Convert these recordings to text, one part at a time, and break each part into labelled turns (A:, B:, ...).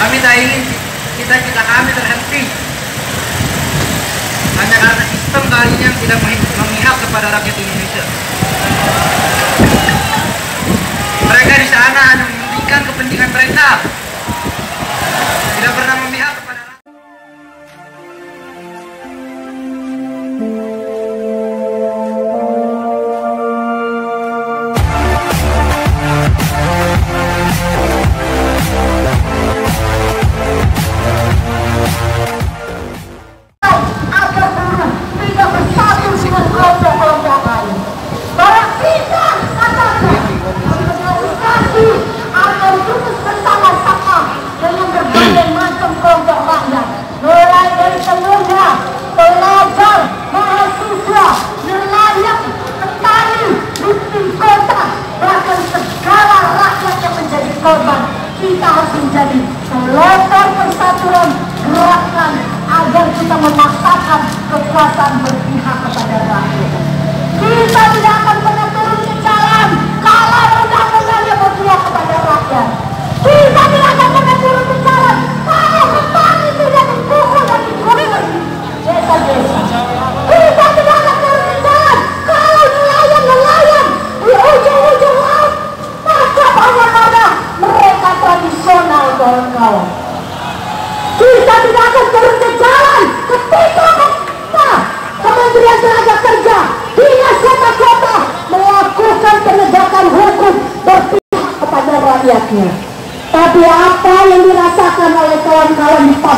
A: Kami ingin cita-cita kami terhenti. Hanya karena sistem kali yang tidak memihak kepada rakyat Indonesia. Mereka di sana hanya mementingkan kepentingan mereka. Tidak pernah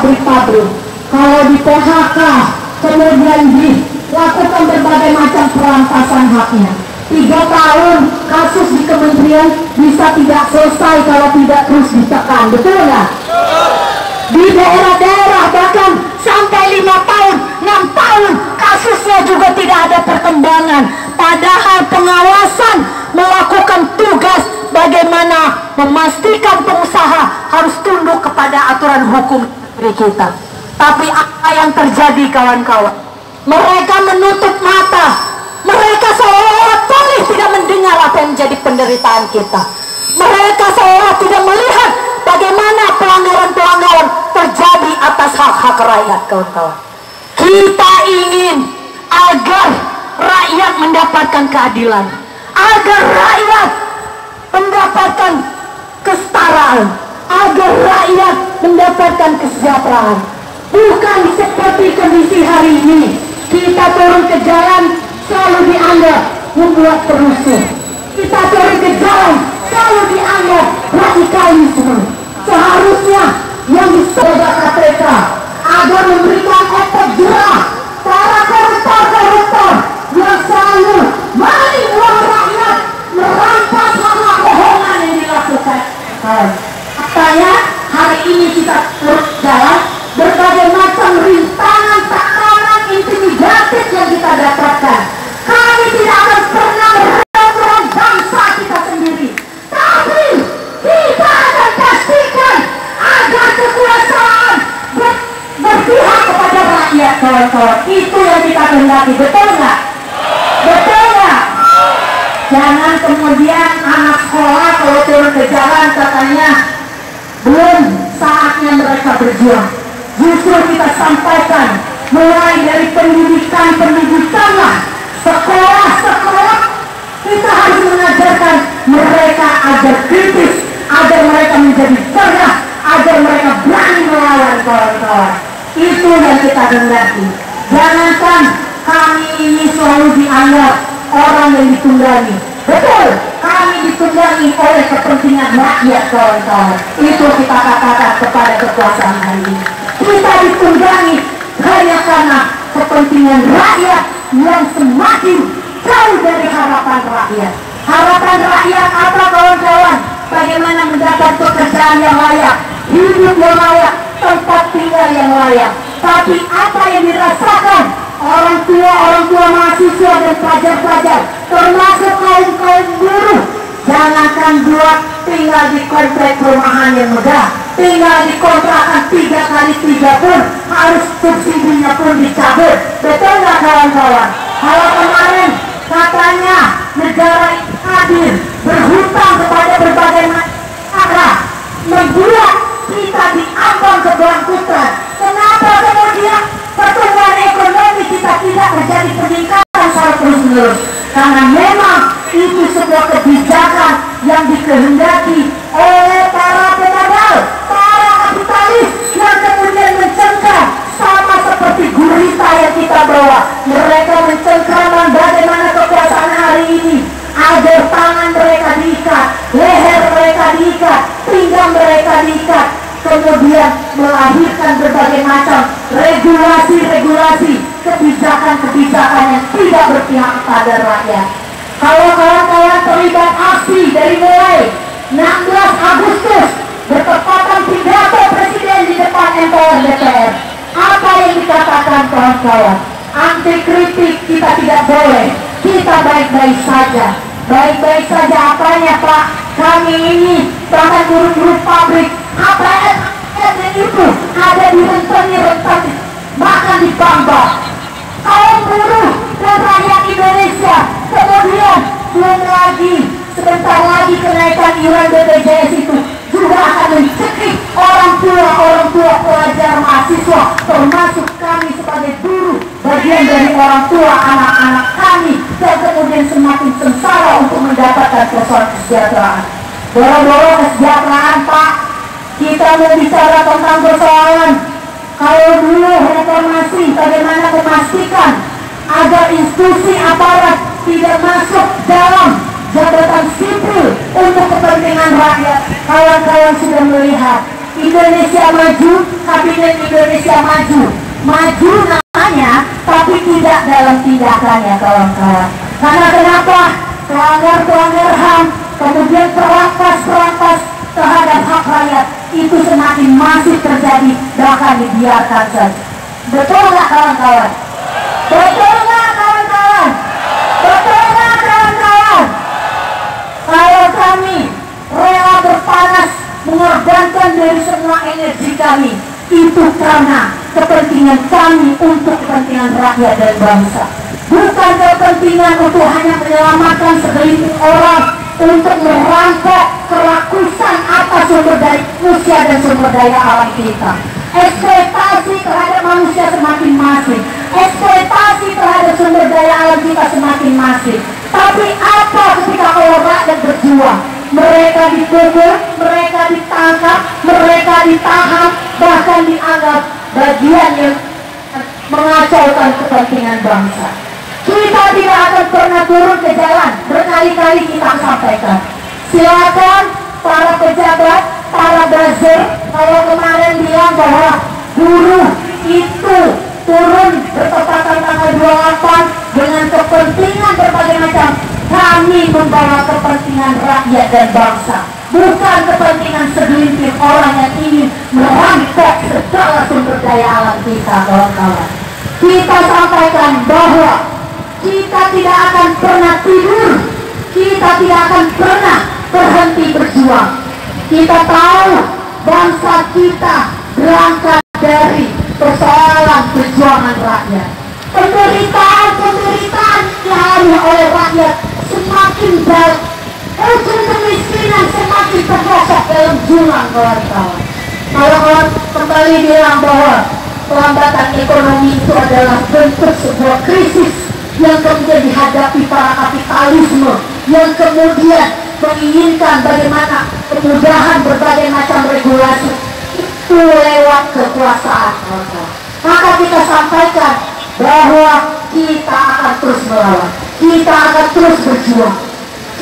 B: pabrik-pabrik? Kalau di PHK, kemudian dilakukan berbagai macam perampasan haknya. Tiga tahun kasus di kementerian bisa tidak selesai kalau tidak terus ditekan, betul nggak? di daerah-daerah bahkan sampai lima tahun, enam tahun kasusnya juga tidak ada perkembangan. Padahal pengawasan melakukan tugas bagaimana memastikan pengusaha harus tunduk kepada aturan hukum negeri kita. Tapi apa yang terjadi kawan-kawan? Mereka menutup mata. Mereka seolah-olah toleh tidak mendengar apa yang menjadi penderitaan kita. Mereka seolah tidak melihat bagaimana pelanggaran-pelanggaran terjadi atas hak-hak rakyat kawan-kawan. Kita ingin agar rakyat mendapatkan keadilan, agar rakyat mendapatkan kesetaraan, agar rakyat mendapatkan kesejahteraan. Bukan seperti kondisi hari ini, kita turun ke jalan selalu dianggap membuat perusuh. Kita turun ke jalan selalu dianggap radikalisme. Seharusnya yang disebut KPK agar memberikan efek jerah para koruptor-koruptor yang selalu maling uang rakyat merampas hak bohongan yang dilakukan. Katanya hari ini kita jalan berbagai macam rintangan, tekanan, intimidatif yang kita dapatkan. Kami tidak akan pernah merongrong bangsa kita sendiri. Tapi kita akan pastikan agar kekuasaan ber- berpihak kepada rakyat kawan-kawan. Itu yang kita kendaki, betul nggak? Betul nggak? Jangan kemudian anak sekolah kalau turun ke jalan katanya belum saatnya mereka berjuang. Justru kita sampaikan mulai dari pendidikan pendidikan lah, sekolah sekolah kita harus mengajarkan mereka agar kritis, agar mereka menjadi cerdas, agar mereka berani melawan kawan-kawan. Itu yang kita hendaki. Jangankan kami ini selalu dianggap orang yang ditunggangi. Betul, kami ditunggangi oleh kepentingan rakyat kawan-kawan. Itu kita katakan kepada kekuasaan hari ini. Kita ditunggangi hanya karena kepentingan rakyat yang semakin jauh dari harapan rakyat. Harapan rakyat apa kawan-kawan? Bagaimana mendapat pekerjaan yang layak, hidup yang layak, tempat tinggal yang layak. Tapi apa yang dirasakan orang tua, orang tua mahasiswa dan pelajar-pelajar, termasuk kaum kaum buruh, jangankan buat tinggal di komplek perumahan yang megah, tinggal di kontrakan tiga kali tiga pun harus subsidinya pun dicabut. Betul nggak kawan-kawan? Kalau kemarin katanya negara hadir berhutang kepada berbagai negara membuat kita diambang keberangkutan. Kenapa kemudian pertumbuhan ekonomi kita tidak terjadi peningkatan secara terus menerus? Karena memang itu sebuah kebijakan yang dikehendaki oleh para penadal, para kapitalis yang kemudian mencengkram sama seperti gurita yang kita bawa. Mereka mencengkram bagaimana kekuasaan hari ini agar tangan mereka diikat, leher mereka diikat, pinggang mereka diikat, kemudian melahirkan berbagai macam regulasi-regulasi, kebijakan-kebijakan yang tidak berpihak pada rakyat. Kalau kawan-kawan terlibat aksi dari mulai 16 Agustus bertepatan pidato Presiden di depan MPR DPR, apa yang dikatakan kawan-kawan? Anti kritik kita tidak boleh, kita baik-baik saja. Baik-baik saja apanya Pak? Kami ini bahkan guru-guru pabrik APS dan itu ada di rentan-rentan bahkan di Bambang. Kaum buruh dan rakyat Indonesia kemudian belum lagi sebentar lagi kenaikan iuran BPJS itu juga akan mencekik orang tua orang tua pelajar mahasiswa termasuk kami sebagai guru bagian dari orang tua anak-anak kami dan kemudian semakin sengsara untuk mendapatkan persoalan kesejahteraan boro-boro kesejahteraan pak kita mau bicara tentang persoalan kalau dulu reformasi bagaimana memastikan agar institusi aparat tidak masuk dalam jabatan sipil untuk kepentingan rakyat. Kawan-kawan sudah melihat Indonesia maju, kabinet Indonesia maju. Maju namanya, tapi tidak dalam tindakannya kawan-kawan. Karena kenapa? Pelanggar-pelanggar HAM, kemudian perampas-perampas terhadap hak rakyat itu semakin masih terjadi bahkan dibiarkan saja. Betul nggak kawan-kawan? Betul nggak kawan-kawan? Betul nggak kawan-kawan? Kalau kami rela berpanas mengorbankan dari semua energi kami, itu karena kepentingan kami untuk kepentingan rakyat dan bangsa. Bukan kepentingan untuk hanya menyelamatkan segelintir orang untuk merampok kerakusan atas sumber daya manusia dan sumber daya alam kita. Eksploitasi terhadap manusia semakin masif. Eksploitasi terhadap sumber daya alam kita semakin masif. Tapi apa ketika orang rakyat berjuang? Mereka dikubur, mereka ditangkap, mereka ditahan, bahkan dianggap bagian yang mengacaukan kepentingan bangsa. Kita tidak akan pernah turun ke jalan. Berkali-kali kita sampaikan. Silakan para pejabat, para buzzer, kalau kemarin bilang bahwa buruh itu turun bertepatan tanggal 28 dengan kepentingan berbagai macam kami membawa kepentingan rakyat dan bangsa bukan kepentingan segelintir orang yang ingin merampok segala sumber daya alam kita kawan-kawan kita sampaikan bahwa kita tidak akan pernah tidur. Kita tidak akan pernah berhenti berjuang. Kita tahu bangsa kita berangkat dari persoalan perjuangan rakyat. Penderitaan-penderitaan dialami oleh rakyat semakin baik. Ujung kemiskinan semakin terposok dalam jurang kawan-kawan kalau kawan kembali bilang bahwa pelambatan ekonomi itu adalah bentuk sebuah krisis yang kemudian dihadapi para kapitalisme. Yang kemudian menginginkan bagaimana kemudahan berbagai macam regulasi. Itu lewat kekuasaan maka kita sampaikan bahwa kita akan terus melawan. Kita akan terus berjuang.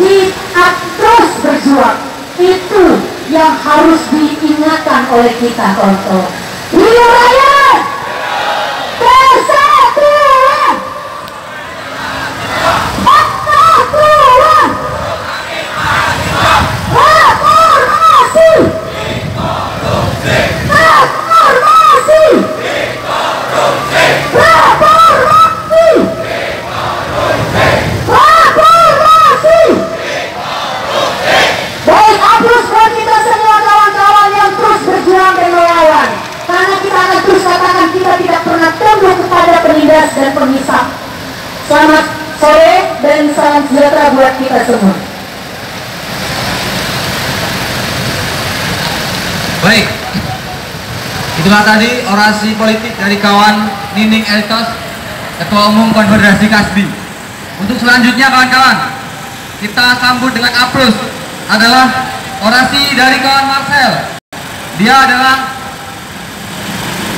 B: Kita terus berjuang. Itu yang harus diingatkan oleh kita kawan-kawan. Rakyat persatuan persatuan reformasi reformasi reformasi reformasi baik aplaus buat kita semua kawan-kawan yang terus berjuang dan melawan karena kita akan terus katakan kita tidak pernah tunduk dan pemisah selamat sore dan salam sejahtera buat kita semua
C: Baik. Itulah tadi orasi politik dari kawan Nining Eltos, Ketua Umum Konfederasi Kasbi. Untuk selanjutnya kawan-kawan, kita sambut dengan aplaus adalah orasi dari kawan Marcel. Dia adalah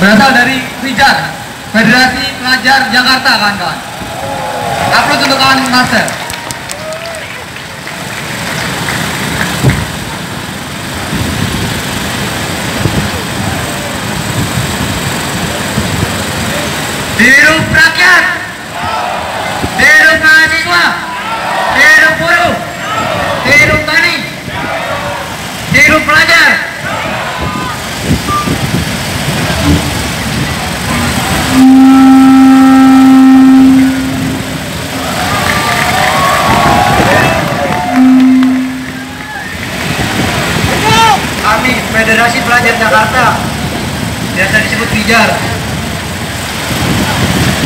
C: berasal dari Fijar, Federasi Pelajar Jakarta kawan-kawan. Aplaus untuk kawan Marcel.
A: Hidup rakyat, hidup mahasiswa, hidup buruh, hidup tani, hidup pelajar. Kami Federasi Pelajar Jakarta biasa disebut Pijar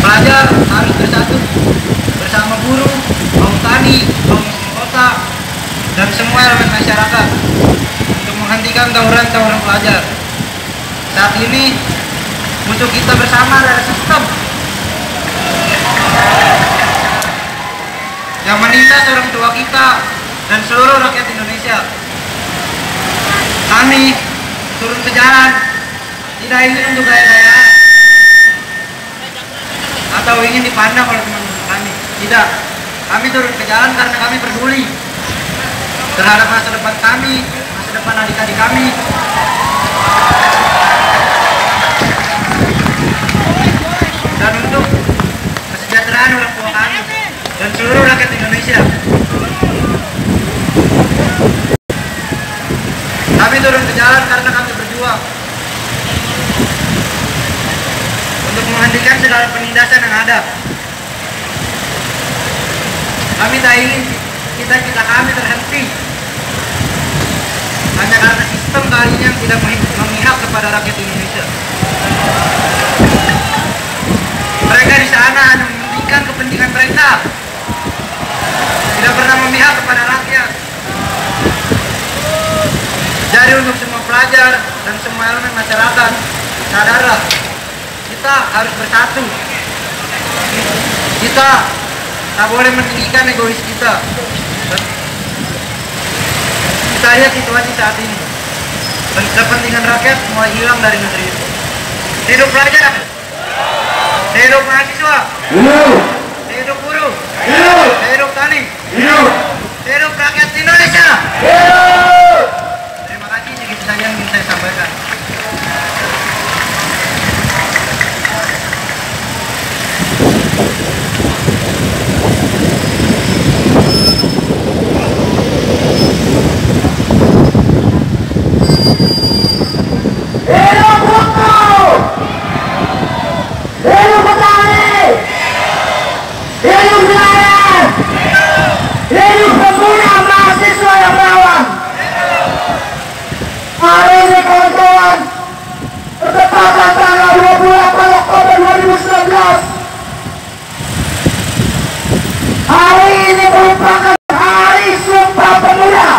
A: pelajar harus bersatu bersama buruh, kaum tani, kaum kota, dan semua elemen masyarakat untuk menghentikan tawuran-tawuran pelajar. Saat ini musuh kita bersama adalah sistem yang menindas orang tua kita dan seluruh rakyat Indonesia. Kami turun ke jalan tidak ingin untuk gaya-gayaan atau ingin dipandang oleh teman-teman kami. Tidak. Kami turun ke jalan karena kami peduli terhadap masa depan kami, masa depan adik-adik kami. Dan untuk kesejahteraan orang tua kami dan seluruh rakyat Indonesia. Kami turun ke jalan karena kami berjuang untuk menghentikan segala penindasan yang ada. Kami tak ingin cita-cita kami terhenti hanya karena sistem kalinya yang tidak memi- memihak kepada rakyat Indonesia. Mereka di sana hanya mementingkan kepentingan mereka, tidak pernah memihak kepada rakyat. Jadi untuk semua pelajar dan semua elemen masyarakat, sadarlah kita harus bersatu. Kita tak boleh meninggikan egois kita. Kita lihat situasi saat ini. Kepentingan rakyat mulai hilang dari negeri ini. Hidup pelajar, hidup mahasiswa, hidup buruh, hidup tani, hidup rakyat Indonesia. Terima kasih sedikit saja yang ingin saya sampaikan.
D: Hidup hukum! Hidup petani! Hidup nelayan! Hidup pemuda mahasiswa yang melawan! Hari ini kawan-kawan, bertepatan tanggal 28 Oktober 2019. Hari ini merupakan hari Sumpah Pemuda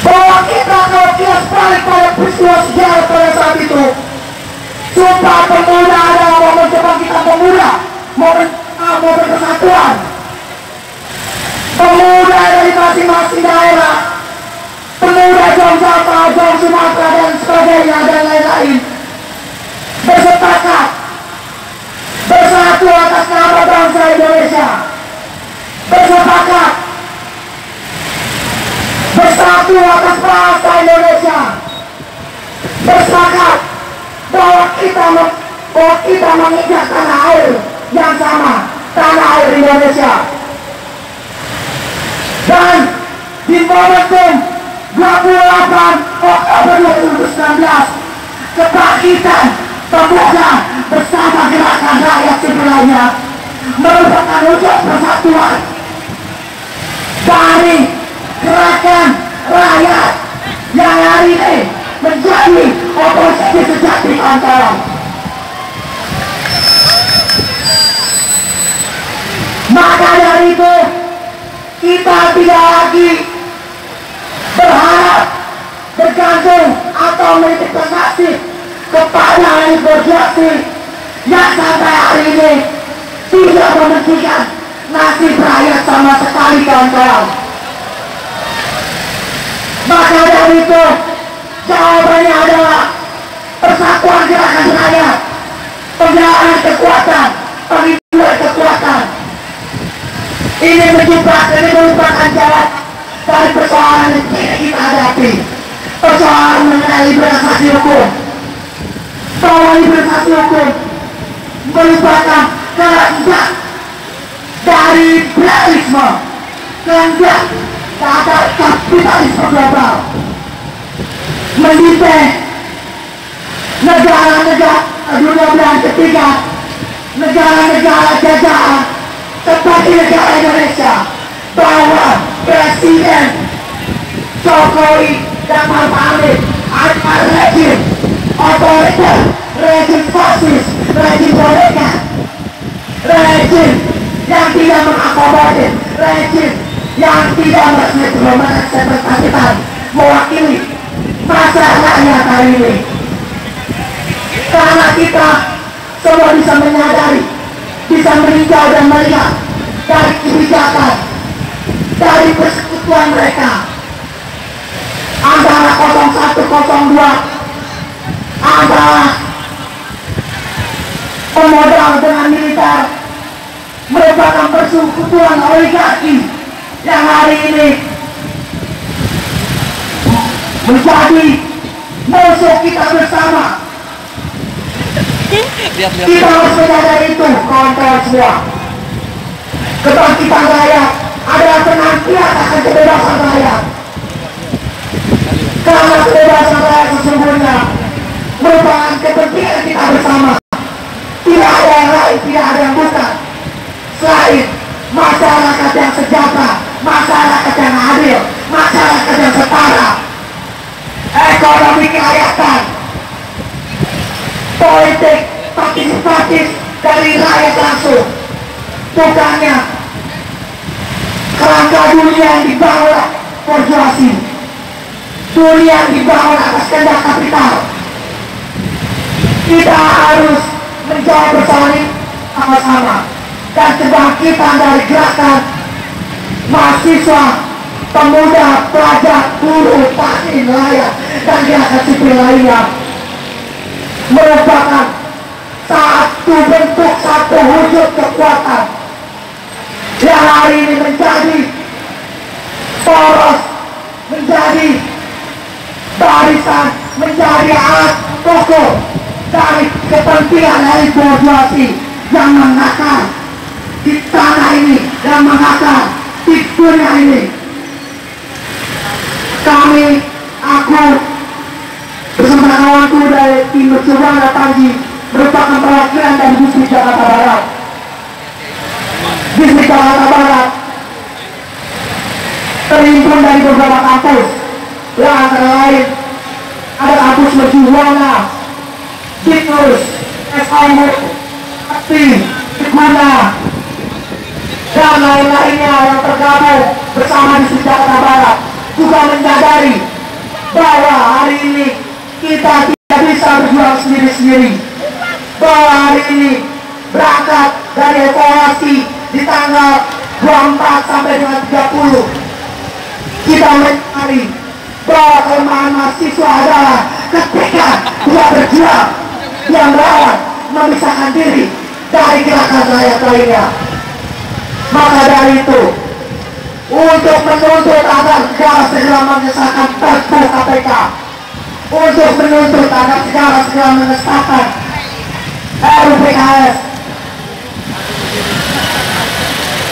D: bahwa kita kalau kilas balik pada peristiwa sejarah pada saat itu Sumpah Pemuda adalah momen kebangkitan pemuda momen ah, momen persatuan pemuda dari masing-masing daerah pemuda Jakarta, Jawa Sumatera dan sebagainya dan lain-lain bersepakat bersatu atas nama bangsa Indonesia bersepakat bersatu atas bangsa Indonesia bersepakat bahwa kita bahwa kita menginjak tanah air yang sama tanah air Indonesia. Dan di momentum 28 Oktober 2019 kebangkitan pemuda bersama gerakan rakyat sebelahnya merupakan wujud persatuan dari gerakan rakyat yang hari ini menjadi oposisi sejati kawan Maka dari itu kita tidak lagi berharap bergantung atau menitipkan nasib kepada negosiasi yang sampai hari ini tidak mementingkan nasib rakyat sama sekali kawan-kawan. Maka dari itu jawabannya adalah persatuan gerakan rakyat, penggunaan kekuatan, penghidupan kekuatan. Ini menciptakan ini merupakan jalan dari persoalan yang kita hadapi. Persoalan mengenai liberalisasi hukum. Bahwa liberalisasi hukum merupakan kehendak dari pluralisme, kehendak terhadap kapitalisme global. Mendidik negara-negara dunia belahan ketiga, negara-negara jajahan seperti negara Indonesia. Bahwa Presiden Jokowi dan Maruf Amin adalah rejim otoriter, rejim fasis, rejim boneka, rejim yang tidak mengakomodir, rejim yang tidak merepresentasikan mewakili masa rakyat hari ini. Karena kita semua bisa menyadari, bisa meninjau dan melihat dari kebijakan, dari persekutuan mereka antara 0102 antara pemodal dengan militer merupakan persekutuan oligarki yang hari ini menjadi musuh kita bersama. Kita harus menyadari itu kawan-kawan semua. Kebangkitan rakyat adalah penantian akan kebebasan rakyat karena kebebasan rakyat sesungguhnya merupakan kepentingan kita bersama. Tidak ada yang lain, tidak ada yang bukan selain masyarakat yang sejahtera masyarakat yang adil masyarakat yang setara ekonomi kerakyatan politik partisipatif dari rakyat langsung. Bukannya kerangka dunia yang dibangun korporasi. Dunia yang dibangun atas kehendak kapital. Kita harus menjawab ini sama-sama. Dan kebangkitan dari gerakan mahasiswa pemuda, pelajar, guru, tani, nelayan. Dan gerakan sipil lainnya merupakan satu bentuk satu wujud kekuatan. Yang hari ini menjadi poros menjadi barisan menjadi alat pokok dari kepentingan dari bourgeoisie yang mengakar di tanah ini yang mengakar di dunia ini kami aku bersama kawanku dari tim Suwana Panji merupakan perwakilan dari distrik Jakarta Barat. Distrik Jakarta Barat terhimpun dari beberapa kampus. Yang antara lain ada kampus Mercubuana Dikus, SOM, Akti, Tikmana dan lain-lainnya yang tergabung bersama di Jakarta Barat juga menyadari bahwa hari ini kita tidak bisa berjuang sendiri-sendiri. Bahwa hari ini berangkat dari evaluasi di tanggal 24 sampai dengan 30 kita mencari bahwa kelemahan mahasiswa adalah ketika dia berjuang dia melawan memisahkan diri dari gerakan rakyat lainnya. Maka dari itu untuk menuntut agar negara segera mengesahkan perpu KPK untuk menuntut agar negara segera mengesahkan RUU PKS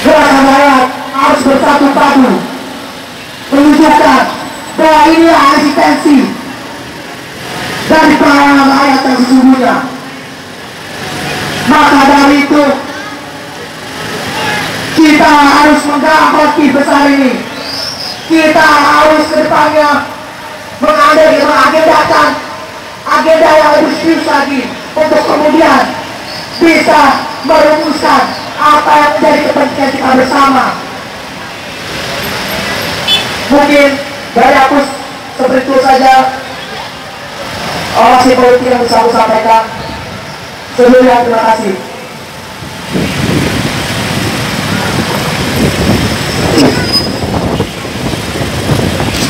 D: gerakan rakyat harus bersatu padu menunjukkan bahwa inilah eksistensi dari pelayanan rakyat yang sesungguhnya. Maka dari itu kita harus menggarap hati besar ini kita harus ke depannya mengambil mengagendakan agenda yang lebih serius lagi untuk kemudian bisa merumuskan apa yang menjadi kepentingan kita bersama mungkin dari aku seperti itu saja orasi politik yang bisa aku sampaikan. Sebelumnya terima kasih.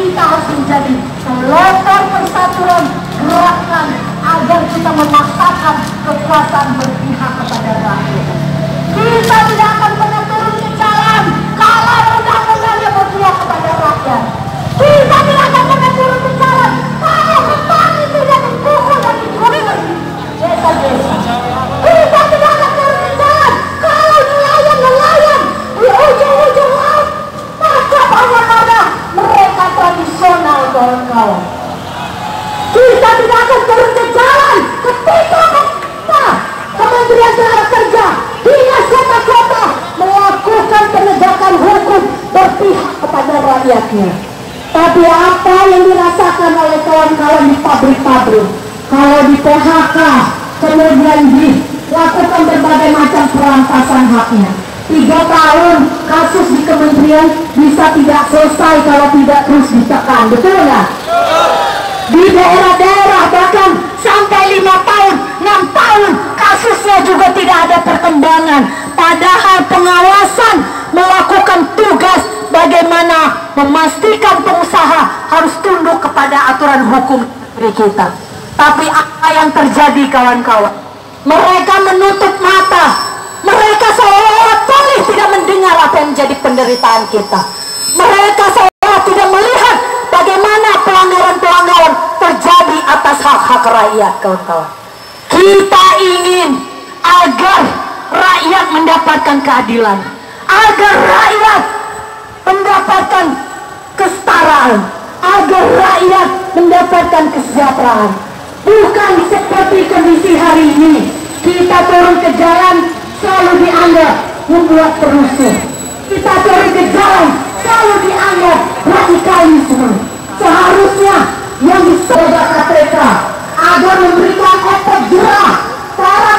B: Kita harus menjadi pelopor persatuan gerakan agar kita memaksakan kekuasaan berpihak kepada rakyat. Kita tidak akan pernah turun ke jalan kalau undang-undangnya berpihak kepada rakyat. Kita tidak akan kawan-kawan. Kita tidak akan turun ke jalan ketika kita Kementerian Tenaga Kerja Dinas Kota-Kota melakukan penegakan hukum berpihak kepada rakyatnya. Tapi apa yang dirasakan oleh kawan-kawan di pabrik-pabrik? Kalau di PHK, kemudian dilakukan berbagai macam perampasan haknya. Tiga tahun kasus di kementerian bisa tidak selesai kalau tidak terus ditekan, betul nggak? di daerah-daerah bahkan sampai lima tahun, enam tahun kasusnya juga tidak ada perkembangan. Padahal pengawasan melakukan tugas bagaimana memastikan pengusaha harus tunduk kepada aturan hukum negeri kita. Tapi apa yang terjadi kawan-kawan? Mereka menutup mata. Mereka seolah-olah tidak mendengar apa yang menjadi penderitaan kita. Mereka seolah tidak melihat bagaimana pelanggaran-pelanggaran terjadi atas hak-hak rakyat kawan-kawan. Kita ingin agar rakyat mendapatkan keadilan, agar rakyat mendapatkan kesetaraan, agar rakyat mendapatkan kesejahteraan. Bukan seperti kondisi hari ini, kita turun ke jalan selalu dianggap membuat perusuh. Kita turun ke jalan selalu dianggap radikalisme. Seharusnya yang disoda KPK agar memberikan efek jerah para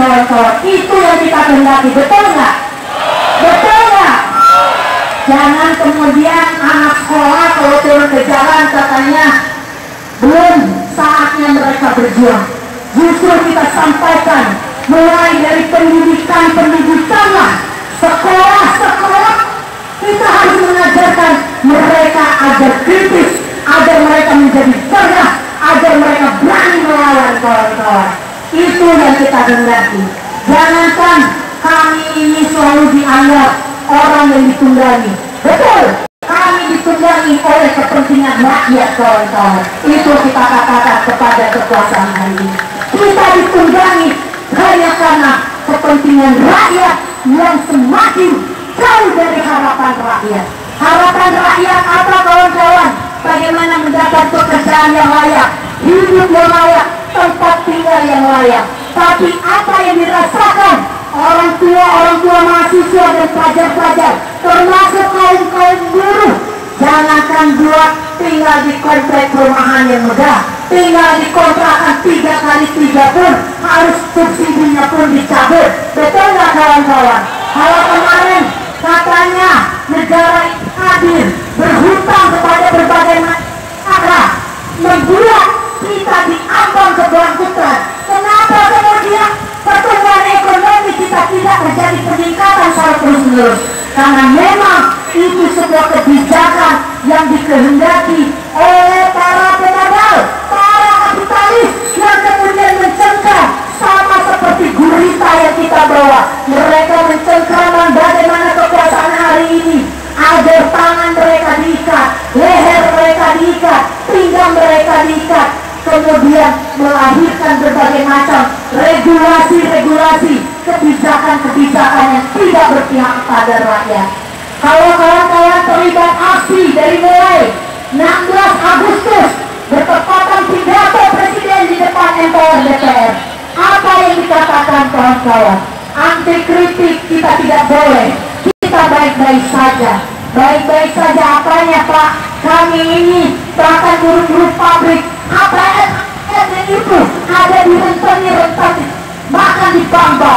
B: kawan-kawan. Itu yang kita kendaki, betul nggak? Betul nggak? Jangan kemudian anak sekolah kalau turun ke jalan katanya belum saatnya mereka berjuang. Justru kita sampaikan mulai dari pendidikan pendidikan lah, sekolah sekolah kita harus mengajarkan mereka agar kritis, agar mereka menjadi cerdas, agar mereka berani melawan kawan-kawan. Itu yang kita hendaki. Jangankan kami ini selalu dianggap orang yang ditunggangi. Betul, kami ditunggangi oleh kepentingan rakyat kawan-kawan. Itu kita katakan kepada kekuasaan hari ini. Kita ditunggangi hanya karena kepentingan rakyat yang semakin jauh dari harapan rakyat. Harapan rakyat apa kawan-kawan? Bagaimana mendapat pekerjaan yang layak, hidup yang layak, tempat tinggal yang layak. Tapi apa yang dirasakan orang tua, orang tua mahasiswa dan pelajar-pelajar, termasuk kaum kaum buruh, jangankan buat tinggal di komplek perumahan yang megah, tinggal di kontrakan tiga kali tiga pun harus subsidinya pun dicabut. Betul nggak kawan-kawan? Kalau kemarin katanya negara hadir berhutang kepada berbagai arah membuat kita diambang keberlanjutan. Kenapa kemudian pertumbuhan ekonomi kita tidak terjadi peningkatan secara terus menerus? Karena memang itu sebuah kebijakan yang dikehendaki oleh para pengadal, para melahirkan berbagai macam regulasi-regulasi kebijakan-kebijakan yang tidak berpihak pada rakyat. Kalau kawan-kawan terlibat aksi dari mulai 16 Agustus bertepatan pidato Presiden di depan MPR DPR, apa yang dikatakan kawan-kawan? Anti kritik kita tidak boleh, kita baik-baik saja. Baik-baik saja apanya Pak? Kami ini bahkan guru-guru pabrik APS yang itu ada di rentan-rentan bahkan di Bamba.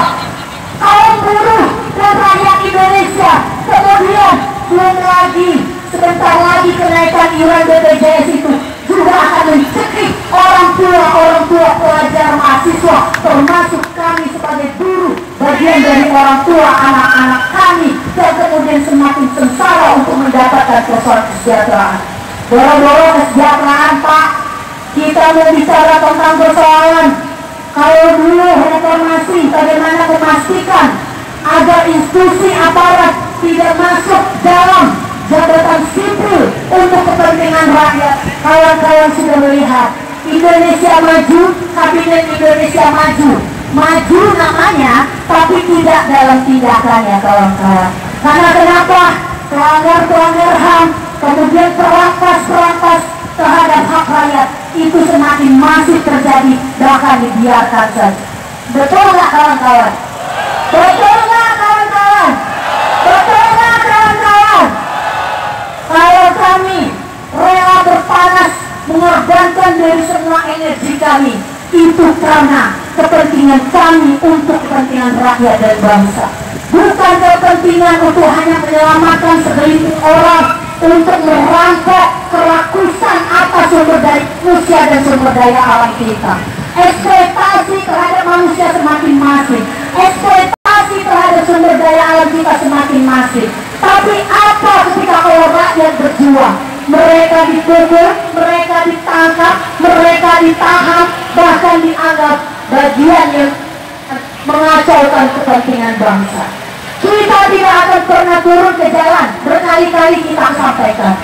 B: Kaum buruh dan rakyat Indonesia kemudian belum lagi sebentar lagi kenaikan iuran BPJS itu juga akan mencekik orang tua orang tua pelajar mahasiswa termasuk kami sebagai guru bagian dari orang tua anak-anak kami dan kemudian semakin sengsara untuk mendapatkan persoalan kesejahteraan. Boro-boro kesejahteraan pak. Kita mau bicara tentang persoalan. Kalau dulu reformasi bagaimana memastikan agar institusi aparat tidak masuk dalam jabatan sipil untuk kepentingan rakyat? Kawan-kawan sudah melihat Indonesia maju kabinet Indonesia maju. Maju namanya tapi tidak dalam tindakannya kawan-kawan. Karena kenapa? Pelanggar-pelanggar HAM kemudian perampas-perampas terhadap hak rakyat itu semakin masif terjadi bahkan dibiarkan saja. Betul nggak kawan-kawan? Betul nggak kawan-kawan? Betul nggak kawan-kawan? Kalau kami rela berpanas mengorbankan dari semua energi kami itu karena kepentingan kami untuk kepentingan rakyat dan bangsa. Bukan kepentingan untuk hanya menyelamatkan segelintir orang untuk merampok kerakusan atas sumber daya manusia dan sumber daya alam kita. Ekspektasi terhadap manusia semakin masif. Ekspektasi terhadap sumber daya alam kita semakin masif. Tapi apa ketika kalau rakyat berjuang? Mereka dipukul, mereka ditangkap, mereka ditahan, bahkan dianggap bagian yang mengacaukan kepentingan bangsa. Kita tidak akan pernah turun ke jalan, berkali-kali kita sampaikan.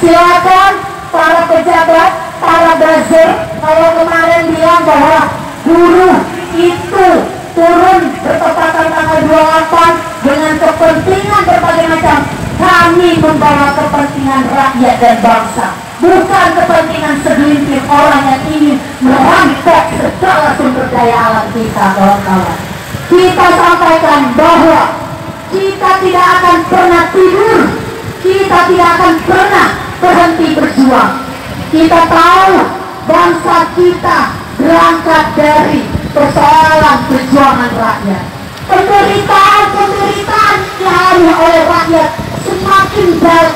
B: Silakan para pejabat, para buzzer, kalau kemarin bilang bahwa buruh itu turun bertepatan tanggal 28 dengan kepentingan berbagai macam kami membawa kepentingan rakyat dan bangsa. Bukan kepentingan segelintir orang yang ingin merampok segala sumber daya alam kita kawan-kawan. Kita sampaikan bahwa kita tidak akan pernah tidur. Kita tidak akan pernah berhenti berjuang. Kita tahu bangsa kita berangkat dari persoalan perjuangan rakyat. Penderitaan-penderitaan dialami oleh rakyat semakin baik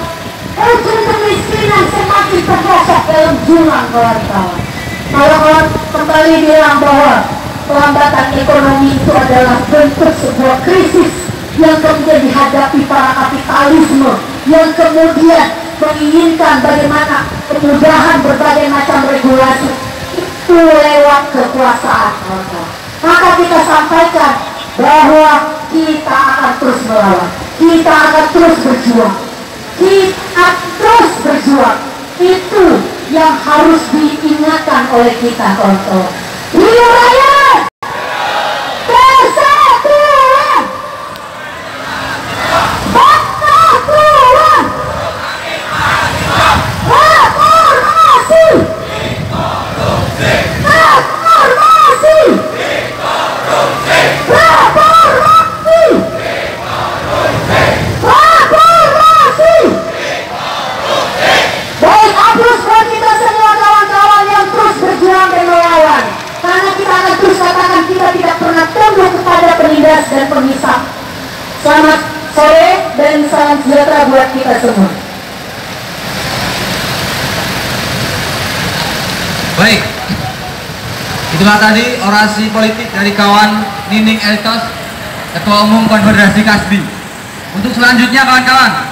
B: ujung kemiskinan semakin tergosok dalam jurang kawan-kawan kalau kawan kembali bilang bahwa pelambatan ekonomi itu adalah bentuk sebuah krisis yang kemudian dihadapi para kapitalisme. Yang kemudian menginginkan bagaimana kemudahan berbagai macam regulasi. Itu lewat kekuasaan maka kita sampaikan bahwa kita akan terus melawan. Kita akan terus berjuang. Kita terus berjuang. Itu yang harus diingatkan oleh kita kawan-kawan Rio Raya Persatuan Bangsa Tuhan Reformasi Reformasi Reformasi Reformasi Baik, aplaus buat kita semua kawan-kawan yang terus berjuang dan melawan Karena kita akan terus katakan kita tidak pernah tunduk dan pemisah Selamat sore dan salam sejahtera buat kita semua
C: Baik. Itulah tadi orasi politik dari kawan Nining Eltos, Ketua Umum Konfederasi Kasbi. Untuk selanjutnya kawan-kawan,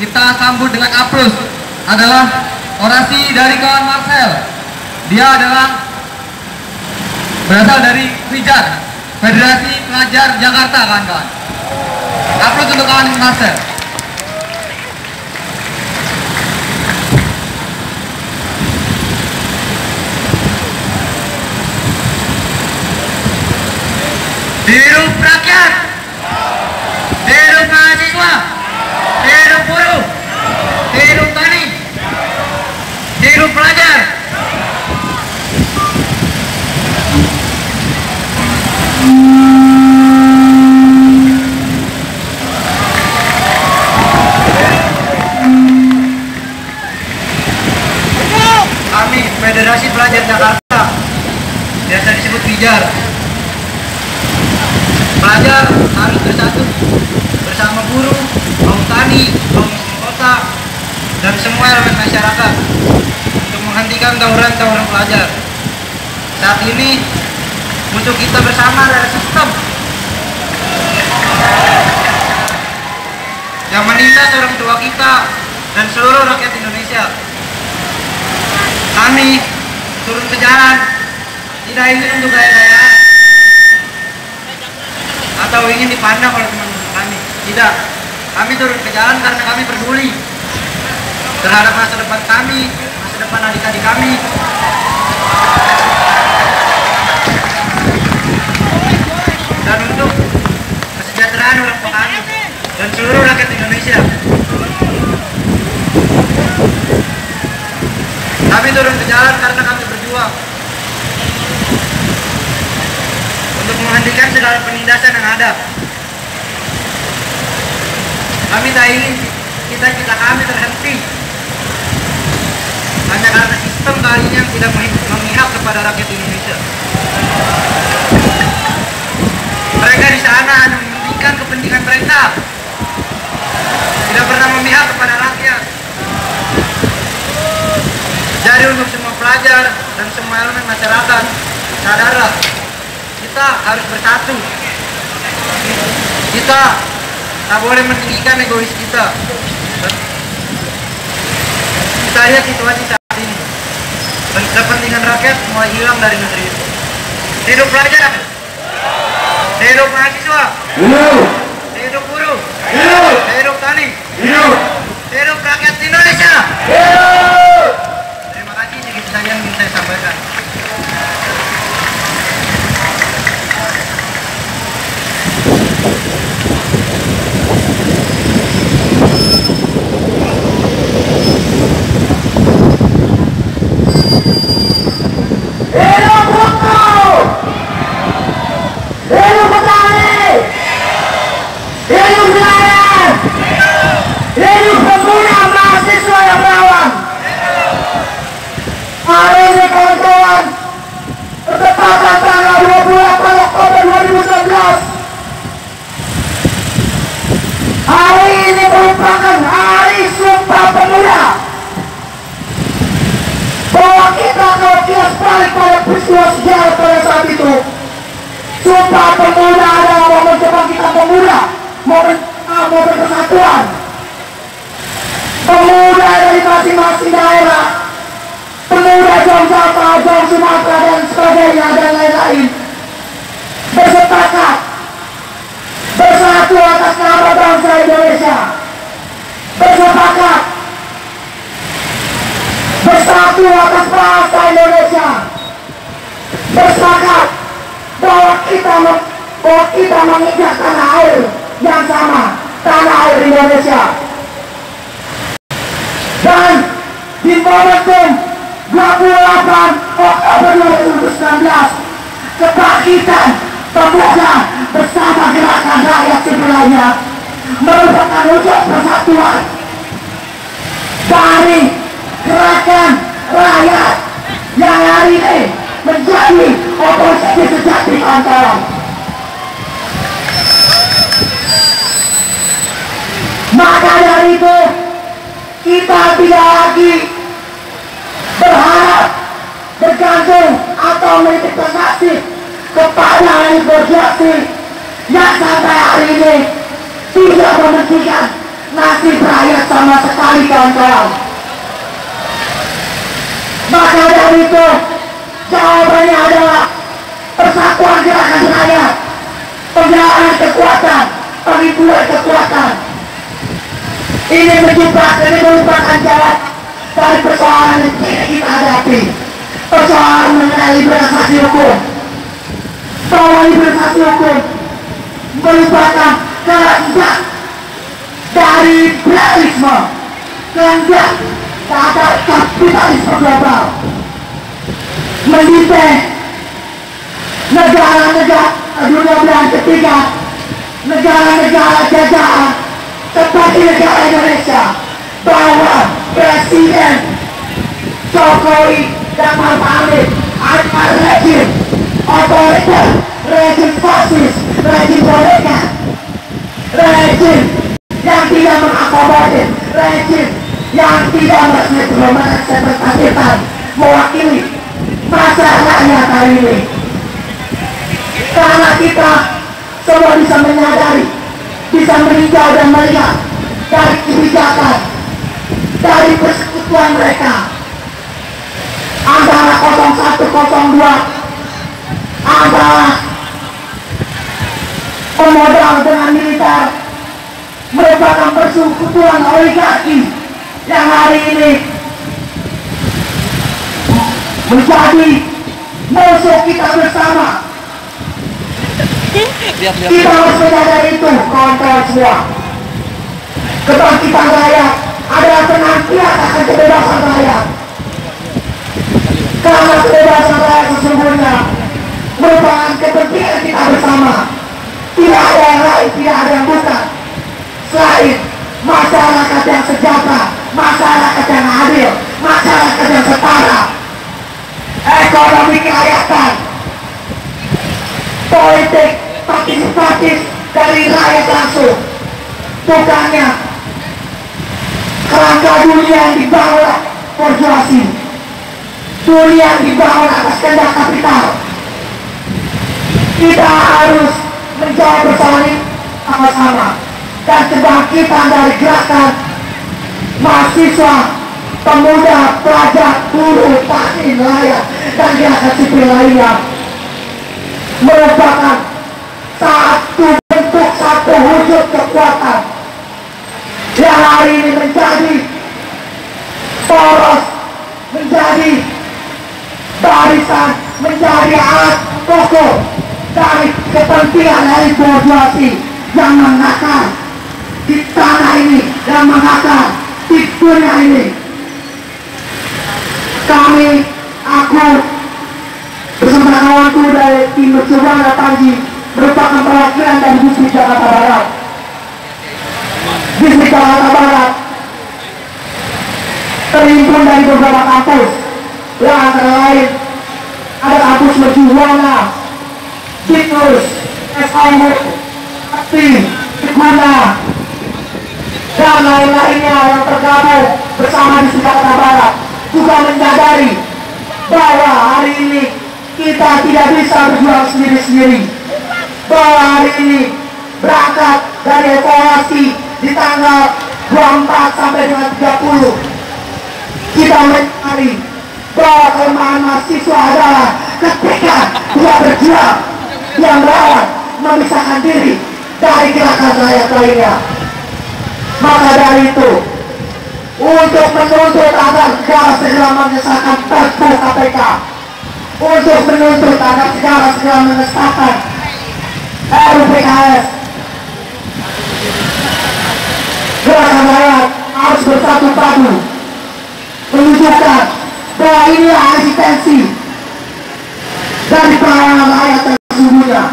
C: kita sambut dengan aplaus adalah orasi dari kawan Marcel. Dia adalah berasal dari Fijar, Federasi Pelajar Jakarta kawan-kawan. Upload untuk kawan master.
A: Hidup rakyat. Hidup mahasiswa. Hidup buruh. Hidup tani. Hidup pelajar. Kami Federasi Pelajar Jakarta biasa disebut Pijar. Pelajar harus bersatu bersama buruh, kaum tani, kaum kota, dan semua elemen masyarakat untuk menghentikan tawuran-tawuran pelajar. Saat ini musuh kita bersama adalah sistem yang menindas orang tua kita dan seluruh rakyat Indonesia. Kami turun ke jalan tidak ingin untuk gaya-gayaan atau ingin dipandang oleh teman-teman kami. Tidak. Kami turun ke jalan karena kami peduli terhadap masa depan kami, masa depan adik-adik kami. Dan untuk kesejahteraan orang tua kami dan seluruh rakyat Indonesia. Kami turun ke jalan karena kami berjuang untuk menghentikan segala penindasan yang ada. Kami tak ingin cita-cita kami terhenti hanya karena sistem kali ini yang tidak memih- memihak kepada rakyat Indonesia. Mereka di sana hanya mementingkan kepentingan mereka, tidak pernah memihak kepada rakyat. Jadi untuk semua pelajar dan semua elemen masyarakat, sadarlah, kita harus bersatu. Kita tak boleh meninggikan egois kita. Kita lihat situasi saat ini. Kepentingan rakyat mulai hilang dari negeri ini. Hidup pelajar, hidup mahasiswa, hidup buruh, hidup tani, hidup rakyat Indonesia. Terima kasih saja yang ingin saya sampaikan.
D: Hidup buruh! Hidup petani! Hidup nelayan! Hidup pemuda mahasiswa yang berawan! Hari ini kawan-kawan, bertepatan tanggal 28 Oktober 2019. Hari ini merupakan hari Sumpah Pemuda kita kalau kilas balik pada peristiwa sejarah pada saat itu. Sumpah Pemuda adalah momen kebangkitan pemuda momen, ah, momen persatuan pemuda dari masing-masing daerah pemuda Jawa Jawa Sumatera dan sebagainya dan lain-lain. Bersepakat bersatu atas nama bangsa Indonesia. Bersepakat bersatu atas bangsa Indonesia. Bersepakat bahwa kita bahwa kita menginjak tanah air yang sama tanah air Indonesia. Dan di momentum 28 Oktober 2019 kebangkitan pemuda bersama gerakan rakyat sebelahnya merupakan wujud persatuan. Dari gerakan rakyat yang hari ini menjadi oposisi sejati kawan Maka dari itu kita tidak lagi berharap bergantung atau menitipkan nasib kepada negosiasi yang sampai hari ini tidak mementingkan nasib rakyat sama sekali kawan-kawan. Maka dari itu jawabannya adalah persatuan gerakan rakyat, penggunaan kekuatan, penghiburan kekuatan. Ini menciptakan ini merupakan jalan dari persoalan yang kita hadapi. Persoalan mengenai liberalisasi hukum. Bahwa liberalisasi hukum merupakan kehendak dari imperialisme kehendak terhadap kapitalisme global mendidik negara-negara dunia belahan ketiga. Negara-negara jajahan seperti negara Indonesia. Bahwa Presiden Jokowi dan Maruf Amin adalah rejim otoriter, rejim fasis, rejim boneka, rejim yang tidak mengakomodir, rejim yang tidak merepresentasikan mewakili masyarakat rakyat hari ini. Karena kita semua bisa menyadari, bisa meninjau dan melihat dari kebijakan, dari persekutuan mereka antara 0102 adalah pemodal dengan militer merupakan persekutuan oligarki yang hari ini. Menjadi musuh kita bersama. Kita harus menyadari itu kawan-kawan semua. Kebangkitan rakyat adalah penantian akan kebebasan rakyat. Karena kebebasan rakyat sesungguhnya merupakan kepentingan kita bersama. Tidak ada yang lain, tidak ada yang bukan. Selain masyarakat yang sejahtera masyarakat yang adil masyarakat yang setara. Ekonomi kerakyatan politik partisipatif dari rakyat langsung. Bukannya kerangka dunia yang dibangun korporasi. Dunia yang dibangun atas kehendak kapital. Kita harus menjawab persoalan ini sama-sama. Dan kebangkitan dari gerakan mahasiswa pemuda, pelajar, buruh, tani, nelayan dan gerakan sipil lainnya merupakan satu bentuk satu wujud kekuatan yang hari ini menjadi poros menjadi barisan menjadi alat pokok dari kepentingan bourgeoisie yang mengakar di tanah ini yang mengakar di dunia ini. Kami aku bersama kawanku dari tim Berjuang Panji merupakan perwakilan dari distrik Jakarta Barat. Distrik Jakarta Barat terhimpun dari beberapa kampus. Yang antara lain ada kampus Merjuwana, Dikus, SIMU, Akti, Tikuna, dan lain-lainnya yang tergabung bersama di Jakarta Barat. Juga menyadari bahwa hari ini kita tidak bisa berjuang sendiri-sendiri. Bahwa hari ini berangkat dari evaluasi di tanggal 24 sampai dengan 30 kita mencari bahwa kelemahan mahasiswa adalah ketika dia berjuang dia melawan memisahkan diri dari gerakan rakyat lainnya maka dari itu untuk menuntut agar segala segera mengesahkan perpu KPK untuk menuntut agar segala segera mengesahkan RUU PKS gerakan rakyat harus bersatu padu menunjukkan bahwa inilah eksistensi dari perlawanan rakyat yang sesungguhnya.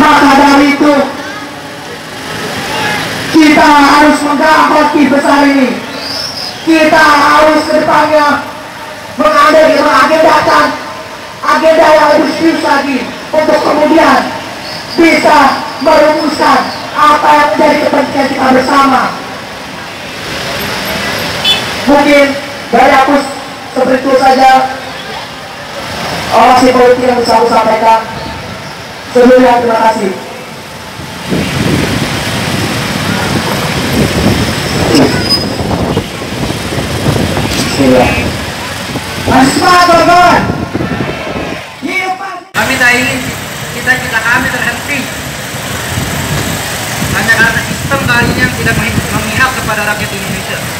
D: Maka dari itu kita harus menggarap hoki besar ini. Kita harus ke depannya mengambil mengagendakan agenda yang lebih serius lagi untuk kemudian bisa merumuskan apa yang menjadi kepentingan kita bersama. Mungkin dari aku seperti itu saja. Orasi politik yang bisa aku sampaikan. Sebelumnya terima kasih Bismillah. Semangat kawan-kawan. Hidup
A: Kami tak ingin cita-cita kami terhenti hanya karena sistem kali ini yang tidak memih- memihak kepada rakyat Indonesia.